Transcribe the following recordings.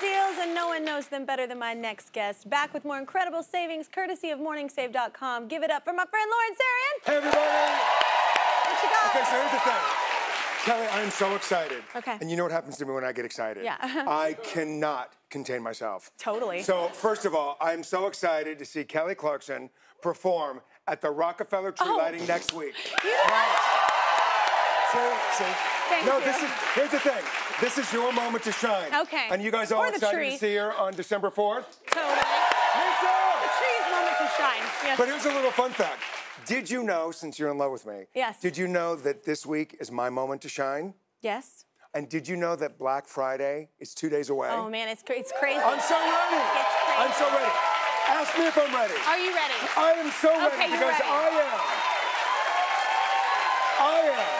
deals, and no one knows them better than my next guest. Back with more incredible savings, courtesy of MorningSave.com. Give it up for my friend Lawrence Zarian. Hey, everybody. What you got? Okay, so here's the thing. Kelly, I'm so excited. Okay. And you know what happens to me when I get excited? Yeah. I cannot contain myself. Totally. So, first of all, I'm so excited to see Kelly Clarkson perform at the Rockefeller Tree Oh. Lighting next week. You did Thank no, you. this is here's the thing. This is your moment to shine. Okay. And you guys all excited tree. to see her on December 4th? Totally. Me too. The tree's moment to shine. Yes. But here's a little fun fact. Did you know, since you're in love with me, Yes. did you know that this week is my moment to shine? yes. And did you know that Black Friday is two days away? Oh man, it's it's crazy. I'm so ready. I'm so ready. Ask me if I'm ready. Are you ready? I am so ready Okay, because ready. I am. I am.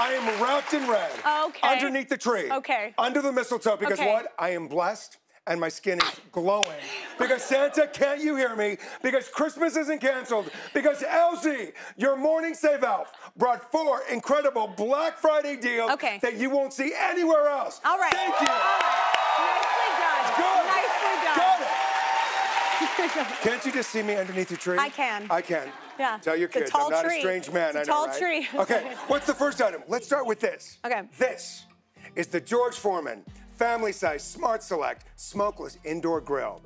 I am wrapped in red. Okay. Underneath the tree. Okay. Under the mistletoe because Okay. what? I am blessed and my skin is glowing. Because Santa, can't you hear me? Because Christmas isn't canceled. Because Elsie, your morning save elf, brought four incredible Black Friday deals Okay. that you won't see anywhere else. All right. Thank you. Right. Nicely done. Good. Nicely done. Got it. Can't you just see me underneath the tree? I can. I can. Yeah. Tell your kids tall I'm not tree. a strange man. It's a I know, tall right? tree. Okay. What's the first item? Let's start with this. Okay. This is the George Foreman family size Smart Select smokeless indoor grill.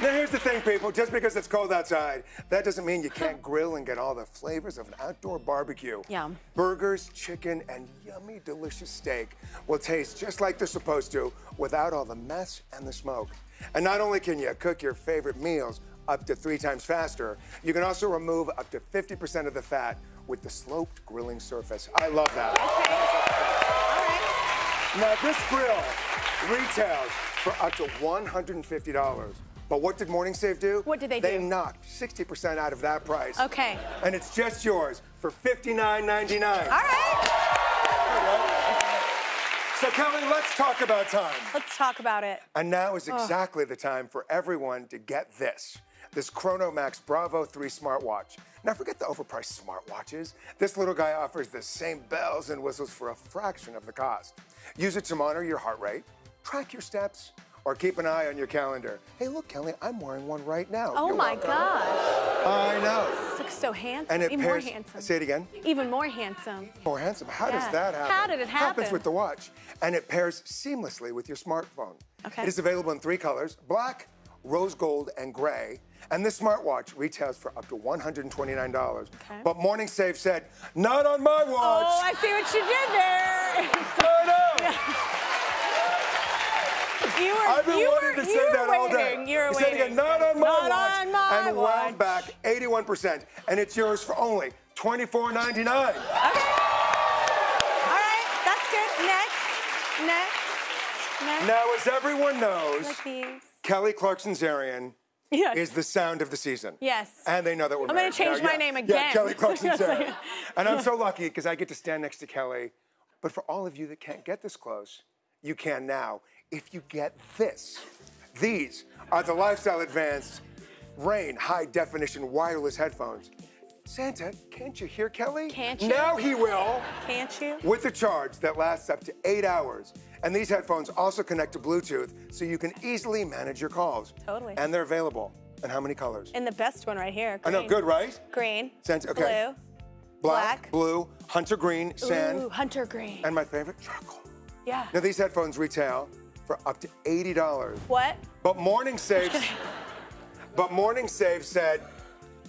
Now here's the thing, people. Just because it's cold outside, that doesn't mean you can't grill and get all the flavors of an outdoor barbecue. Yum. Burgers, chicken, and yummy, delicious steak will taste just like they're supposed to without all the mess and the smoke. And not only can you cook your favorite meals up to three times faster, you can also remove up to 50% of the fat with the sloped grilling surface. I love that. Now, this grill retails for up to $150. But what did Morning Save do? What did they They do? They knocked 60% out of that price. Okay. And it's just yours for $59.99. All right. Kelly, let's talk about time. Let's talk about it. And now is exactly the time for everyone to get this this Chrono-Max Bravo 3 smartwatch. Now, forget the overpriced smartwatches. This little guy offers the same bells and whistles for a fraction of the cost. Use it to monitor your heart rate, track your steps, or keep an eye on your calendar. Hey, look, Kelly, I'm wearing one right now. Oh You're my welcome. gosh. I know. Looks so handsome. And it Even pairs. more handsome. Say it again. Even more handsome. More handsome. How does that happen? How did it happen? It Happens with the watch, and it pairs seamlessly with your smartphone. Okay. It is available in three colors: black, rose gold, and gray. And this smartwatch retails for up to $129. Okay. But Morning Save said, "Not on my watch." Oh, I see what you did there. I know. You were, I've been you wanting were, to say you that all day. waiting. You were He said waiting. again, not on my Not watch. on my and watch. wound back 81%, and it's yours for only $24.99. Okay. All right, that's good. Next, next, next. Now, as everyone knows, Like. Kelly Clarkson's Zarian Yes. is the sound of the season. Yes. And they know that we're I'm gonna change now, my yeah. name Yeah, again. Kelly Clarkson Yes, I Zarian. am. and I'm so lucky because I get to stand next to Kelly. But for all of you that can't get this close, you can now if you get this. These are the Lifestyle Advanced Reign High Definition Wireless Headphones. Santa, can't you hear Kelly? Can't you? Now he will Can't you? with a charge that lasts up to eight hours. And these headphones also connect to Bluetooth so you can easily manage your calls. Totally. And they're available. And how many colors? And the best one right here. I know, good, right? Green. Santa, okay. Blue. Black, Black. blue, hunter green, sand, Ooh, hunter green. and my favorite, charcoal. yeah. Now, these headphones retail for up to $80. What? But Morning Save, but Morning Save said,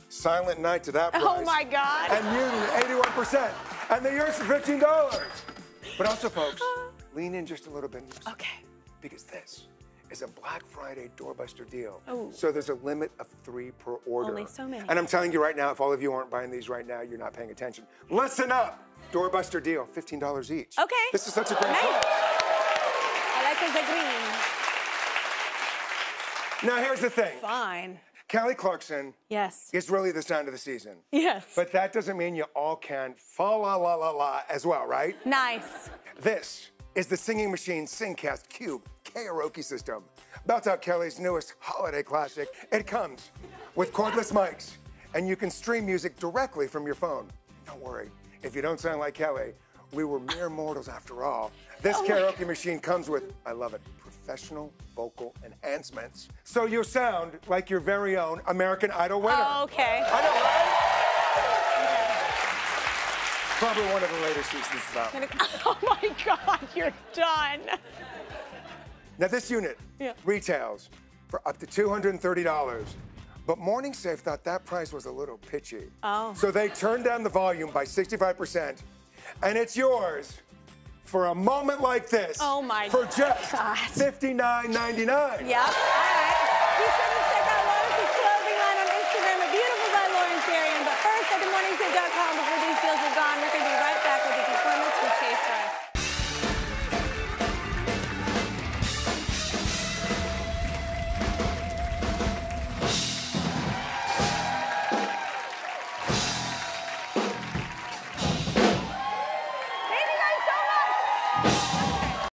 silent night to that oh price. Oh my God. And muted 81%. And they're yours for $15. But also, folks, uh. lean in just a little bit. okay. Because this is a Black Friday doorbuster deal. Oh. So there's a limit of three per order. Only so many. And I'm telling you right now, if all of you aren't buying these right now, you're not paying attention. Listen up. Doorbuster deal, $15 each. Okay. This is such a great Nice. Deal. I like. Now here's the thing. Fine. Kelly Clarkson Yes. is really the sound of the season. Yes. But that doesn't mean you all can fa la la la la as well, right? nice. This is the Singing Machine Singcast Cube karaoke system. Belt out Kelly's newest holiday classic. It comes with cordless mics, and you can stream music directly from your phone. Don't worry, if you don't sound like Kelly, We were mere mortals after all. This Oh karaoke machine comes with, I love it, professional vocal enhancements. So you sound like your very own American Idol winner. Oh, okay. I know, right? Probably one of the later seasons about. Oh my God, you're done. Now this unit Yeah. retails for up to $230. But Morning Save thought that price was a little pitchy. Oh. So they turned down the volume by 65%, and it's yours for a moment like this. Oh, my For just God. $59.99. Yep. All right.